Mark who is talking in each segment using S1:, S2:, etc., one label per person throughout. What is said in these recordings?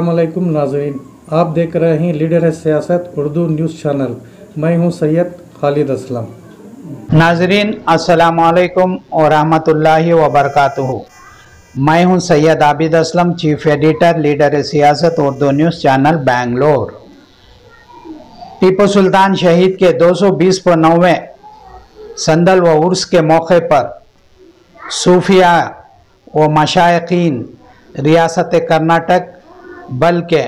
S1: वालेकुम नाजरीन आप देख रहे हैं लीडर है सियासत उर्दू न्यूज़ चैनल। मैं हूँ सैयद खालिद असलम।
S2: नाजरीन अस्सलाम वालेकुम और रहमतुल्लाहि व बरकातुहू मैं हूँ Syed Abid Aslam, chief editor, leader Siasat, Urdu news channel, Bangalore. Tipu Sultan शहीद के 220 पर नौवें संदल व उर्स के मौके पर सूफिया व मशाइकीन रियासत कर्नाटक बल्कि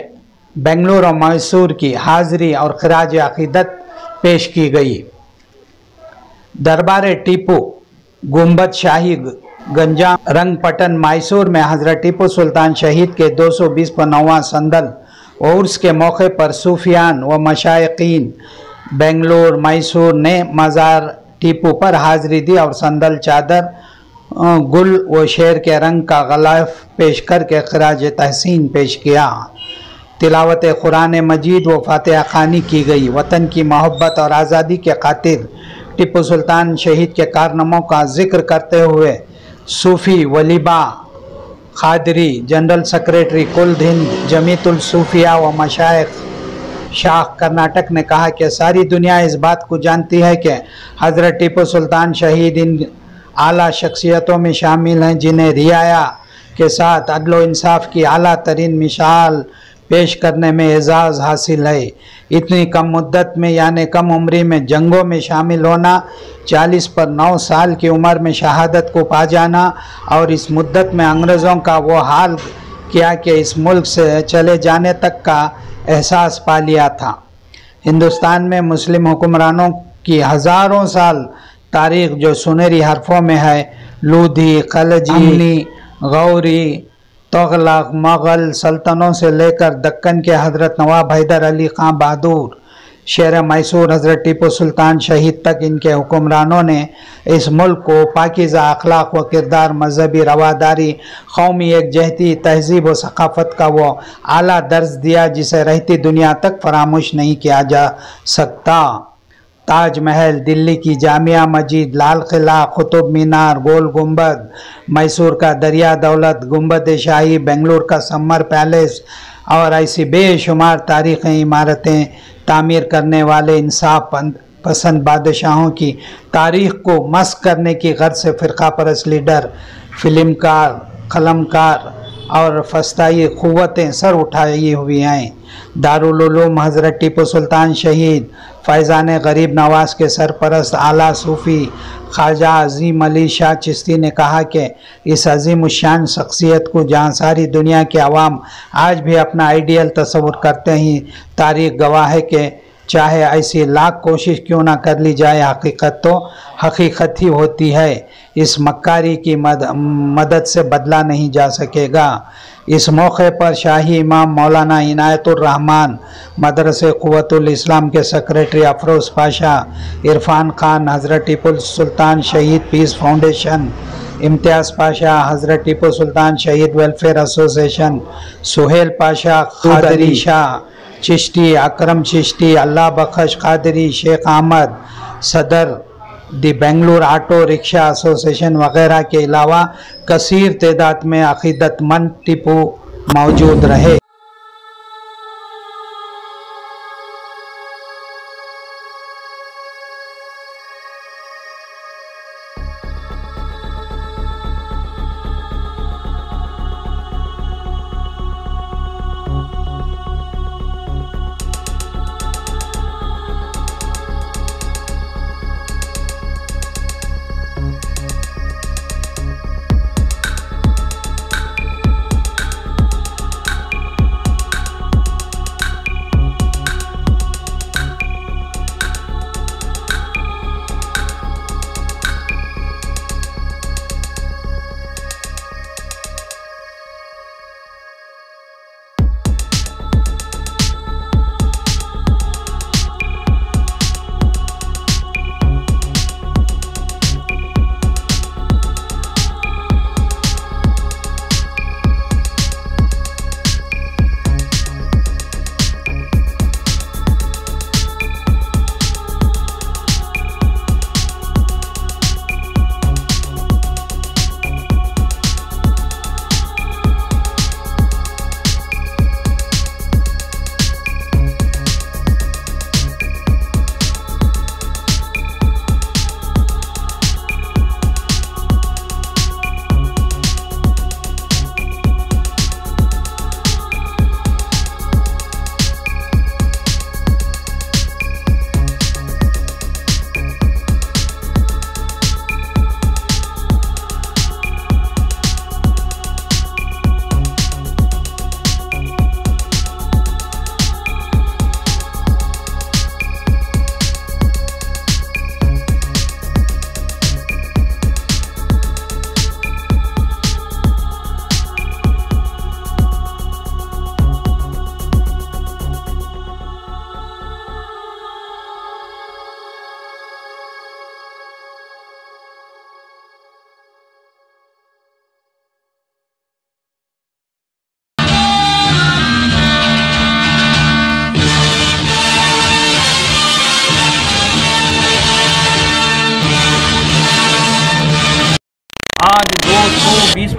S2: बेंगलुरु और मैसूर की हाज़िरी और खराज अकीदत पेश की गई। दरबार टीपू गुंबद शाही, गंजाम, रंगपटन, मैसूर में हज़रत टीपू सुल्तान शहीद के 220 पर नौवा संदल और के मौके पर सूफियान व मशाइकीन बेंगलोर, मैसूर ने मज़ार टीपू पर हाज़िरी दी और संदल चादर गुल व शेर के रंग का गलाफ पेश करके खराज तहसीन पेश किया। तिलावत कुरान मजीद व फातह खानी की गई। वतन की मोहब्बत और आज़ादी के खातिर टीपू सुल्तान शहीद के कारनामों का ज़िक्र करते हुए सूफ़ी वलीबा खादरी, जनरल सेक्रेटरी कुल हिंद जमीतुल सूफिया व मशाइख शाह कर्नाटक ने कहा कि सारी दुनिया इस बात को जानती है कि हज़रत टीपू सुल्तान शहीद इन आला शख्सियतों में शामिल हैं, जिन्हें रियाया के साथ अदलो इंसाफ की आला तरीन मिसाल पेश करने में एजाज़ हासिल है। इतनी कम मुद्दत में यानी कम उम्री में जंगों में शामिल होना 40 पर 9 साल की उम्र में शहादत को पा जाना और इस मुद्दत में अंग्रेज़ों का वो हाल किया कि इस मुल्क से चले जाने तक का एहसास पा लिया था। हिंदुस्तान में मुस्लिम हुक्मरानों की हज़ारों साल तारीख जो सुनहरी हरफों में है लूधी खलजी गौरी तगलक मुग़ल सल्तनों से लेकर दक्कन के हज़रत नवाब हैदर अली खां बहादुर, शेर मैसूर हज़रत टीपू सुल्तान शहीद तक इनके हुक्मरानों ने इस मुल्क को पाकिज़ा अखलाक व किरदार मजहबी रवादारी, कौमी एक जहती, तहजीब व सकाफ़त का वो आला दर्ज दिया जिसे रहती दुनिया तक फरामोश नहीं किया जा सकता। ताजमहल, दिल्ली की जामिया मस्जिद, लाल किला, कुतुब मीनार, गोल गुंबद, मैसूर का दरिया दौलत, गुंबद शाही, बेंगलुरु का समर पैलेस और ऐसी बेशुमार तारीख़ी, इमारतें तामीर करने वाले इंसाफ पसंद बादशाहों की तारीख को मस्क करने की गर्ज से फ़िरका परस लीडर, फिल्मकार, कलमकार और फस्ताई क़ुव्वतें सर उठाई हुई हैं। दारुल उलूम हज़रत टीपू सुल्तान शहीद, फैज़ान गरीब नवाज़ के सरपरस्त आला सूफ़ी, ख्वाजा अजीम अली शाह चिश्ती ने कहा कि इस अजीम शान शख्सियत को जहाँ सारी दुनिया के अवाम आज भी अपना आइडियल तस्वुर करते ही, तारीख गवाह है कि चाहे ऐसी लाख कोशिश क्यों ना कर ली जाए हकीकत तो हकीकत ही होती है। इस मक्कारी की मद, मदद से बदला नहीं जा सकेगा। इस मौके पर शाही इमाम मौलाना इनायतुर्रहमान मदरसे क़ुव्वतुल इस्लाम के सेक्रेटरी अफरोज़ पाशा इरफान खान हज़रत टीपू सुल्तान शहीद पीस फाउंडेशन इम्तियाज़ पाशा हज़रत टीपू सुल्तान शहीद वेलफेयर एसोसिएशन सुहेल पाशा खादरी शाह चिश्ती, अक्रम चिश्ती, अल्लाह बख्श, कादरी, शेख अहमद सदर, the Bengaluru auto rickshaw association वगैरह के अलावा कसीर तदाद में अकीदतमंद टिपू मौजूद रहे।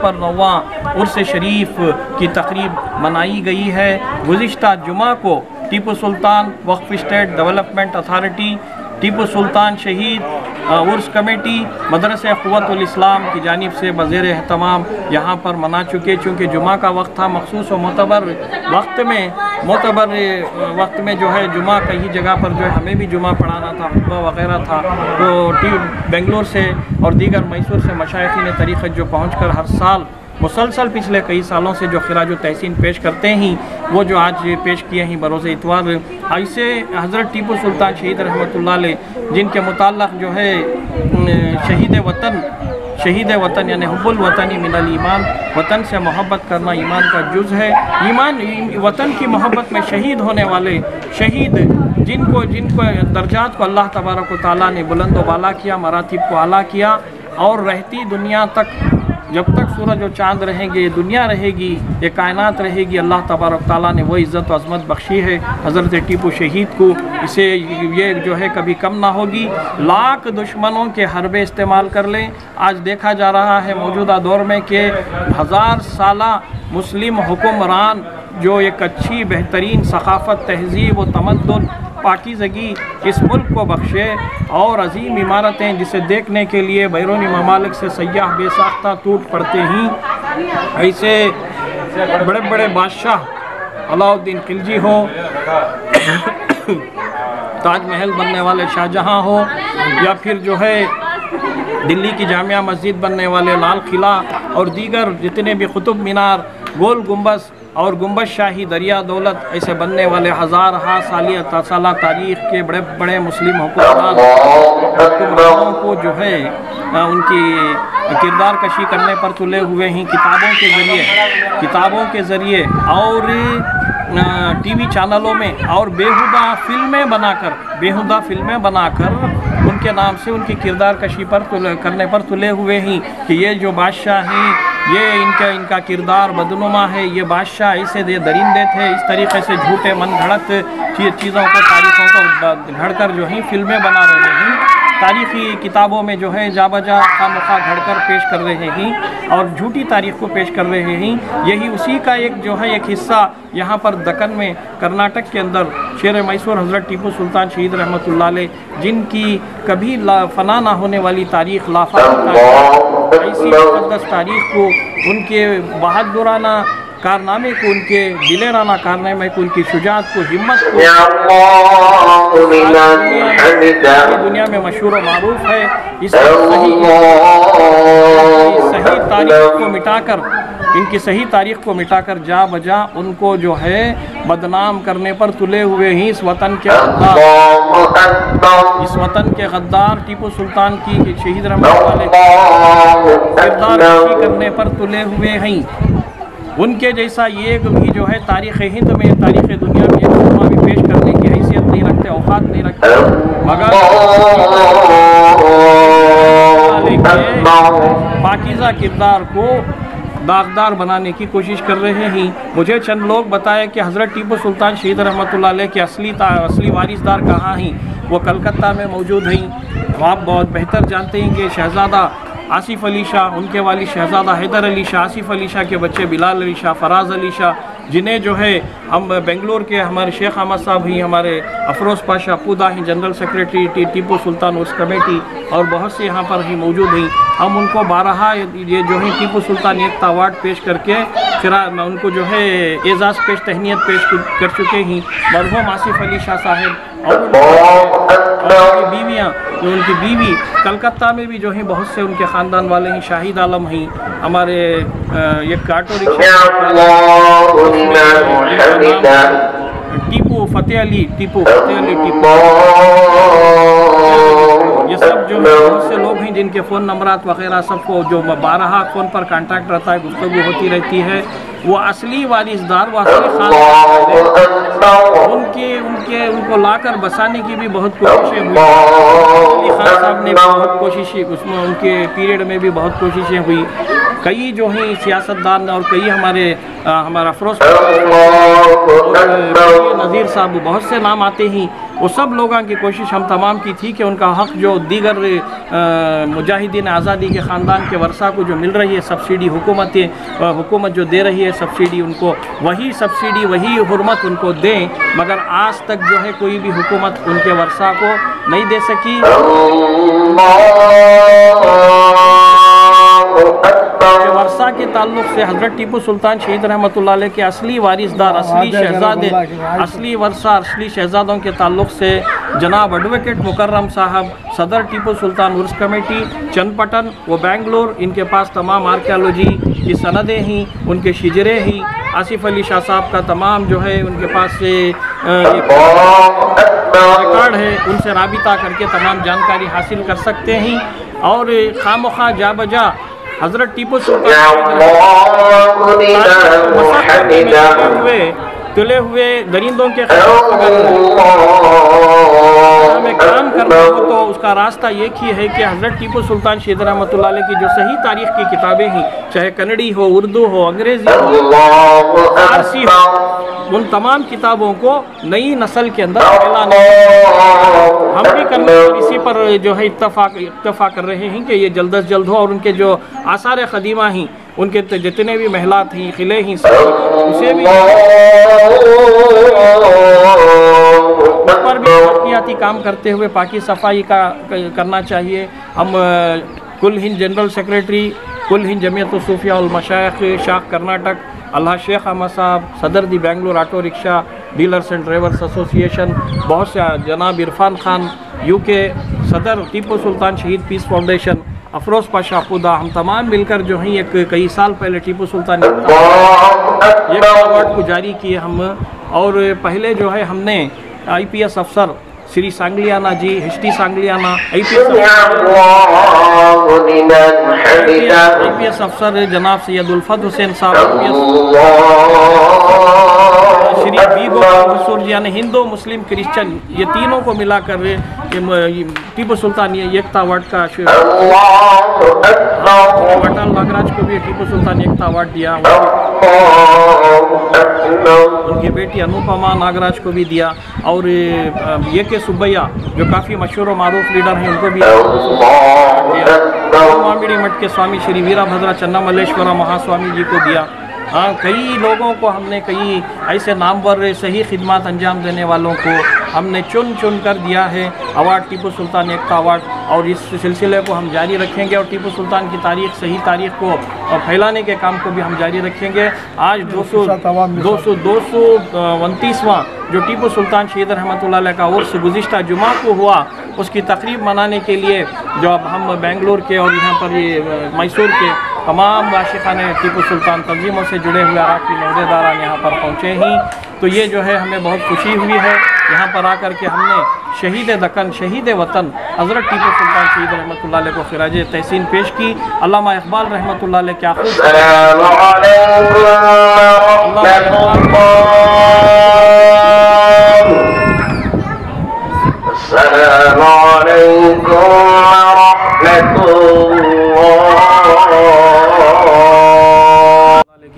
S3: पर नवा उर्स शरीफ की तकरीब मनाई गई है। गुज्त जुमा को Tipu Sultan Waqf state development authority Tipu Sultan Shaheed Urs committee, mothers क़वतुल-इस्लाम की जानब से बज़ेर अहतमाम यहाँ पर मना चुके। चूँकि जुमा का वक्त था, मखसूस और मोतबर वक्त में, मतबर वक्त में जो है जुमा कई जगह पर जो है हमें भी जुमा पढ़ाना था, खुतबा वगैरह था। तो टी बेंगलोर से और दीगर मैसूर से मशाइखीन तरीक़त जो पहुँच कर हर साल मुसलसल पिछले कई सालों से जो खराज तहसीन पेश करते हैं, वो जो आज पेश किए हैं बरोज़ इतवार ऐसे हज़रत टीपू सुल्तान शहीद रहमत जिनके मुताल्लक़ जो है शहीद वतन शहीद वतन यानी हुब्बुल वतनी मिनल ईमान, वतन से मोहब्बत करना ईमान का जुज़ है। ईमान, वतन की मोहब्बत में शहीद होने वाले शहीद, जिनको जिनको दर्जात को अल्लाह तबारक ताली ने बुलंद वाला किया, मरातिब को आला किया और रहती दुनिया तक जब तक सूरज और चाँद रहेंगे, ये दुनिया रहेगी, ये कायनात रहेगी, अल्लाह तबारक ताली ने वो इज़्ज़त अज़मत बख्शी है। हज़रत टीपू शहीद को इसे ये जो है कभी कम ना होगी। लाख दुश्मनों के हरबे इस्तेमाल कर लें। आज देखा जा रहा है मौजूदा दौर में कि हज़ार साला मुस्लिम हुक्मरान जो एक अच्छी, बेहतरीन सकाफ़त, तहजीब व तमद्दुन पाकिजगी इस मुल्क को बख्शे और अजीम इमारतें जिसे देखने के लिए बैरूनी ममालिक से सयाह बेसाख्ता टूट पड़ते ही। ऐसे बड़े बड़े बादशाह अलाउद्दीन खिलजी हो, ताजमहल बनने वाले शाहजहाँ हो, या फिर जो है दिल्ली की जामिया मस्जिद बनने वाले लाल किला और दीगर जितने भी कुतुब मीनार गोल गुम्बस और गुंबद शाही दरिया दौलत, ऐसे बनने वाले हज़ार हा सालिया साला तारीख के बड़े बड़े मुस्लिम हुक्मरान को जो है उनकी किरदार कशी करने पर तुले हुए हैं किताबों के ज़रिए, किताबों के ज़रिए और टीवी चैनलों में और बेहुदा फ़िल्में बनाकर, बेहुदा फ़िल्में बनाकर उनके नाम से उनकी किरदार कशी पर करने पर तुले हुए हैं कि ये जो बादशाह हैं ये इनका इनका किरदार बदनुमा है, ये बादशाह ऐसे दे दरिंदे थे इस तरीके से झूठे मन घड़त चीज़ों को, तारीखों को घड़कर जो है, फ़िल्में बना रहे हैं। तारीखी किताबों में जो है जा बजा खामखा घड़कर पेश कर रहे हैं और झूठी तारीख को पेश कर रहे हैं। यही उसी का एक जो है, एक हिस्सा यहाँ पर दक्कन में कर्नाटक के अंदर शेर मैसूर हज़रत टीपू सुल्तान शहीद अलैह, जिनकी कभी ला, फना ना होने वाली तारीख, लाफा ऐसी मुकदस तारीख को उनके बहादुराना कारनामे को उनके दिलेराना कारनामे को उनकी शुजात को हिम्मत को। दुनिया में मशहूर और मरूफ है। इस सही सही तारीख को मिटाकर इनकी सही तारीख को मिटाकर जा बजा उनको जो है बदनाम करने पर तुले हुए ही इस वतन के इस वतन के गद्दार टीपू सुल्तान की शहीद रहने वाले किरदार करने पर तुले हुए हैं उनके जैसा ये भी जो है तारीख़ हिंद में तारीख़ दुनिया में भी पेश करने की हैसियत नहीं रखते औकात नहीं रखते मगर पाकिज़ा किरदार को दागदार बनाने की कोशिश कर रहे हैं। मुझे चंद लोग बताए कि हज़रत टीपू सुल्तान शहीद रहमत के असली असली वारिसदार कहाँ हैं। वो कलकत्ता में मौजूद हैं। आप बहुत बेहतर जानते हैं कि शहज़ादा आसिफ अली शाह, उनके वाली शहज़ादा हैदर अली शाह, आसिफ अली शाह के बच्चे बिलाल अली शाह, फराज अली शाह जिन्हें जो है हम बेंगलोर के हमारे शेख अहमद साहब ही हमारे अफरोज़ पाशा पुदा ही general secretary T, Tipu Sultan उस कमेटी और बहुत से यहाँ पर ही मौजूद हैं। हम उनको बारहा ये जो है टीपू सुल्तान एकता अवार्ड पेश करके फिर उनको जो है एजाज़ पेश तहनीत पेश कर चुके हैं। मरहूम आसिफ अली शाह साहेब और उनकी बीवियाँ जो उनकी बीवी कलकत्ता में भी जो है बहुत से उनके ख़ानदान वाले हैं शाहिद आलम हैं हमारे ये
S4: काटो
S3: टीपू फतेह अली टीपू फतेह अली टीपू। ये सब जो है बहुत से लोग हैं जिनके फ़ोन नंबर वगैरह सबको जो बारह फ़ोन पर कांटेक्ट रहता है गुफ्तु होती रहती है। वो असली वारिसदार वो असली खान उनके उनके उनको लाकर बसाने की भी बहुत कोशिशें हुई। अली खान साहब ने बहुत कोशिशें उसमें उनके पीरियड में भी बहुत कोशिशें हुई। कई जो हैं सियासतदान और कई हमारे आ, हमारा अफरोज नज़ीर साहब बहुत से नाम आते हैं। वो सब लोगों की कोशिश हम तमाम की थी कि उनका हक जो दीगर मुजाहिदीन आज़ादी के ख़ानदान के वर्षा को जो मिल रही है, सब्सिडी हुकूमत हुकूमत जो दे रही है सब्सिडी, उनको वही सब्सिडी, वही हरमत उनको दें, मगर आज तक जो है कोई भी हुकूमत उनके वर्षा को नहीं दे सकी। वर्षा के ताल्लुक से हज़रत टीपू सुल्तान शहीद रहमत के असली वारिसदार असली शहजादे असली वर्षा असली शहजादों के ताल्लुक से जनाब एडवोकेट मुकर्रम साहब सदर टीपू सुल्तान उर्स कमेटी चंदपटन व बेंगलोर इनके पास तमाम आर्कियालॉजी की सनदें ही उनके शिजरे ही। आसिफ अली शाह साहब का तमाम जो है उनके पास से रिकॉर्ड है उनसे रबिता करके तमाम जानकारी हासिल कर सकते हैं। और खाम खा जा बजा हज़रत टीपू सुल्तान हुए तुले हुए दरिंदों के काम करना उसका रास्ता एक ही है कि हज़रत टीपू सुल्तान शेद रहमत की जो सही तारीख की किताबें हैं चाहे कन्नड़ी हो उर्दू हो अंग्रेज़ी हो फारसी हो उन तमाम किताबों को नई नस्ल के अंदर फैलाने हम भी करने पर इसी पर जो है इत्तफाक इत्तफा कर रहे हैं कि ये जल्द अज जल्द हो और उनके जो आसार ख़दीमा हैं उनके जितने भी महिलात हैं किले हैं सभी, उसे भी पर भी तरक्याती काम करते हुए पाकि सफ़ाई का करना चाहिए। हम कुल हिंद जनरल सेक्रेटरी कुल हिंद जमीयत सूफिया मशाइ शाख कर्नाटक अल्लाह शेख अहमद साहब सदर the Bangalore auto rickshaw dealers and drivers association बहुत से जनाब इरफान खान यूके सदर टीपू सुल्तान शहीद पीस फाउंडेशन अफरोज़ पाशा खुदा हम तमाम मिलकर जो हैं एक कई साल पहले टीपू सुल्तान ये अवार्ड को जारी किए हम और पहले जो है हमने आईपीएस अफसर Shri Sangliana ji history Sangliana IPS IPS अफसर जनाब सैयद उल्फत हुसैन साहब IPS श्री बी गोपाल जी यानी हिंदू मुस्लिम क्रिश्चियन ये तीनों को मिलाकर टीपू सुल्तान एकता अवार्ड का वटाल नागराज को भी टीपू सुल्तान एकता अवार्ड दिया उनकी बेटी अनुपमा नागराज को भी दिया और ये के सुब्बैया, जो काफ़ी मशहूर और मारूफ लीडर हैं, उनको भी मामिड़ी मठ के स्वामी श्री वीराभद्रा चन्ना मल्लेश्वरा महास्वामी जी को दिया। हाँ कई लोगों को हमने कई ऐसे नामवर सही खिदमत अंजाम देने वालों को हमने चुन चुन कर दिया है। Award Tipu Sultan Ekta award. और इस सिलसिले को हम जारी रखेंगे और टीपू सुल्तान की तारीख सही तारीख को फैलाने के काम को भी हम जारी रखेंगे। आज दो सौ दो सौ दो सौ उनतीसवां जो टीपू सुल्तान शहीद रहमत का उर्स गुज्त जुमा को हुआ उसकी तकरीब मनाने के लिए जो अब हम बेंगलोर के और यहाँ पर ये मैसूर के तमाम आशिकान टीपू सुल्तान तंजीमों से जुड़े हुए अराकी नौदेदारान यहाँ पर पहुँचे ही। तो ये जो है हमें बहुत खुशी हुई है। यहाँ पर आकर के हमने शहीद दकन शहीद वतन हज़रत टीपू सुल्तान शहीद रहमत को खराज तहसीन पेश की। अल्लामा इकबाल रहमत क्या खूब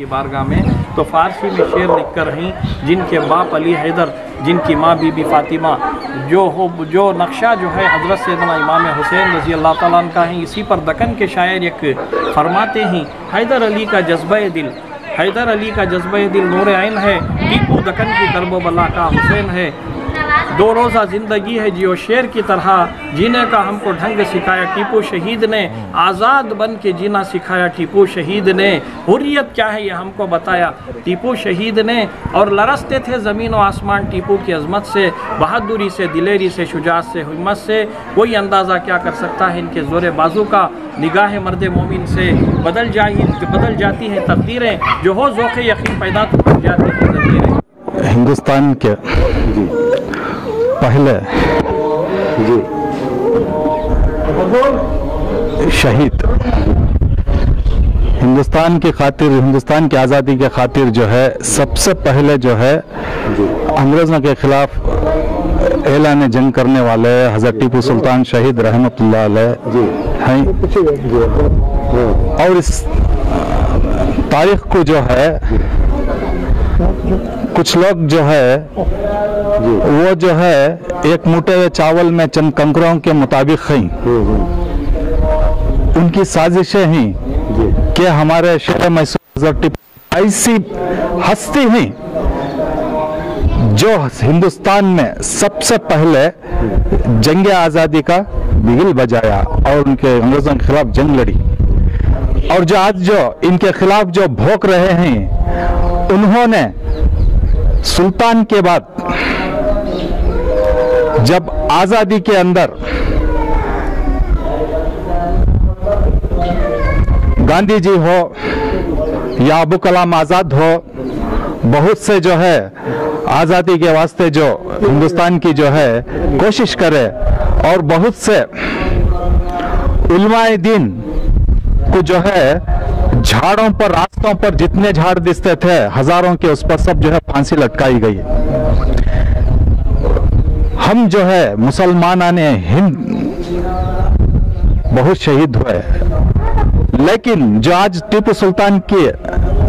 S3: बारगाह में तो फारसी में शेर लिख कर रहीं, जिनके बाप अली हैदर, जिनकी माँ बीबी फातिमा, जो हो, जो नक्शा जो है हज़रत सैदना इमाम हुसैन रज़ी अल्लाह ताला का है, इसी पर दकन के शायर एक फरमाते हैं, हैदर अली का जज्ब दिल, हैदर अली का जज्बा दिल नूर आइन है, टीपू दकन की तरबोबला का हुसैन है दो रोज़ा ज़िंदगी है जियो शेर की तरह, जीने का हमको ढंग सिखाया टीपू शहीद ने, आज़ाद बन के जीना सिखाया टीपू शहीद ने। हुर्रियत क्या है ये हमको बताया? टीपू शहीद ने और लरसते थे ज़मीन व आसमान टीपू की अजमत से, बहादुरी से, दिलेरी से, शुजात से, हिम्मत से। कोई अंदाज़ा क्या कर सकता है इनके ज़ोर बाजू का? निगाह मर्द मोमिन से, बदल जाई बदल जाती हैं तकदीरें, जो हो ज़ोक़ यकीन पैदा तो जाती हैं
S5: हिंदुस्तान के पहले जी शहीद हिंदुस्तान की खातिर हिंदुस्तान की आज़ादी के खातिर जो है सबसे पहले जो है अंग्रेज़ों के खिलाफ ऐलान जंग करने वाले हज़रत टीपू सुल्तान शहीद रहमतुल्लाह हैं। और इस तारीख को जो है कुछ लोग जो है वो जो है एक मोटे हुए चावल में चंद कंकरों के मुताबिक हैं उनकी साजिशें हैं कि हमारे शहर मैसूर ऐसी हस्ती हैं जो हिंदुस्तान में सबसे पहले जंग आज़ादी का बिगल बजाया और उनके अंग्रेज़ों के खिलाफ जंग लड़ी। और जो आज जो इनके खिलाफ जो भोंक रहे हैं उन्होंने सुल्तान के बाद, जब आज़ादी के अंदर गांधी जी हो या अबू कलाम आज़ाद हो, बहुत से जो है आज़ादी के वास्ते जो हिंदुस्तान की जो है कोशिश करे और बहुत से उलमाए दिन को जो है झाड़ों पर, रास्तों पर जितने झाड़ दिखते थे, हज़ारों के उस पर सब जो है फांसी लटकाई गई हम जो है मुसलमान आने हिंद बहुत शहीद हुए। लेकिन जो आज टीपू सुल्तान के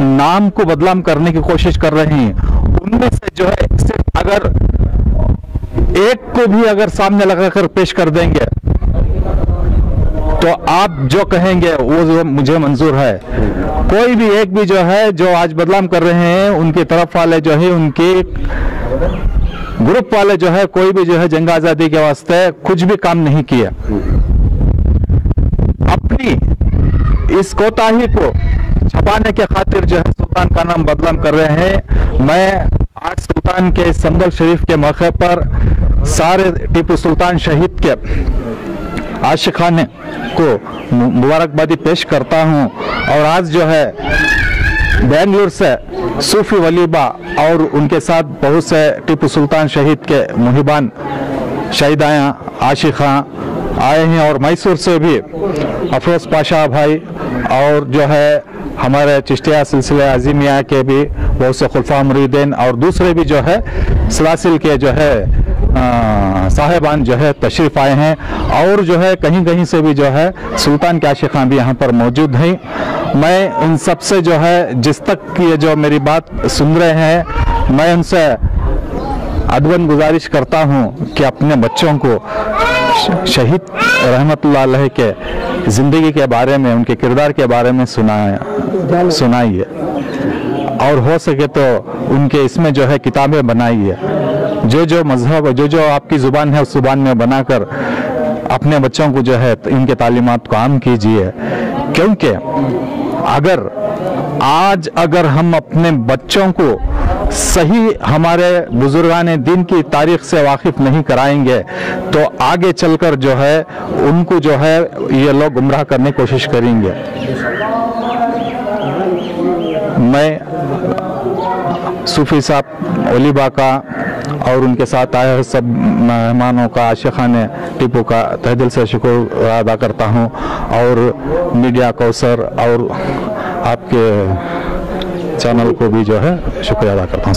S5: नाम को बदनाम करने की कोशिश कर रहे हैं, उनमें से जो है, सिर्फ़ अगर एक को भी अगर सामने लगाकर पेश कर देंगे तो आप जो कहेंगे, वो मुझे मंजूर है। कोई भी एक भी जो है, जो आज बदनाम कर रहे हैं, उनकी तरफ़ वाले जो है, उनके ग्रुप वाले जो है, कोई भी जो है, जंग आज़ादी के वास्ते कुछ भी काम नहीं किया। अपनी इस कोताही को छपाने के खातिर जो है, सुल्तान का नाम बदनाम कर रहे हैं। मैं आज सुल्तान के संबल शरीफ के मौके पर सारे टीपू सुल्तान शहीद के आशिखाने को मुबारकबादी पेश करता हूँ। और आज जो है, बेंगलुरु से सूफी वलीबा और उनके साथ बहुत से टीपू सुल्तान शहीद के मुहिबान शहीदायाँ आशिखा आए हैं और मैसूर से भी अफरोज पाशा भाई और जो है हमारे चिश्तिया सिलसिले अजीमिया के भी बहुत से खुलफा मुरीदीन और दूसरे भी जो है सलासिल के जो है साहेबान जो है तशरीफ़ आए हैं और जो है कहीं कहीं से भी जो है सुल्तान के आशिखां भी यहाँ पर मौजूद हैं। मैं इन सबसे जो है जिस तक ये जो मेरी बात सुन रहे हैं, मैं उनसे अदबन गुजारिश करता हूँ कि अपने बच्चों को शहीद रहमत के ज़िंदगी के बारे में, उनके किरदार के बारे में सुनाया सुनाइए। और हो सके तो उनके इसमें जो है किताबें बनाइए। जो जो मज़हब जो जो आपकी ज़ुबान है, उस ज़ुबान में बनाकर अपने बच्चों को जो है, इनके तालीमत को आम कीजिए। क्योंकि अगर, आज अगर हम अपने बच्चों को सही हमारे बुजुर्गान दिन की तारीख से वाकिफ नहीं कराएँगे तो आगे चलकर जो है, उनको जो है, ये लोग गुमराह करने की कोशिश करेंगे। मैं, सूफी साहब, ओलीबा का और उनके साथ आए सब मेहमानों का आशिका खान टिपो का तह दिल से शुक्र अदा करता हूँ और मीडिया कौसर और आपके चैनल को भी जो है शुक्रिया अदा करता हूँ।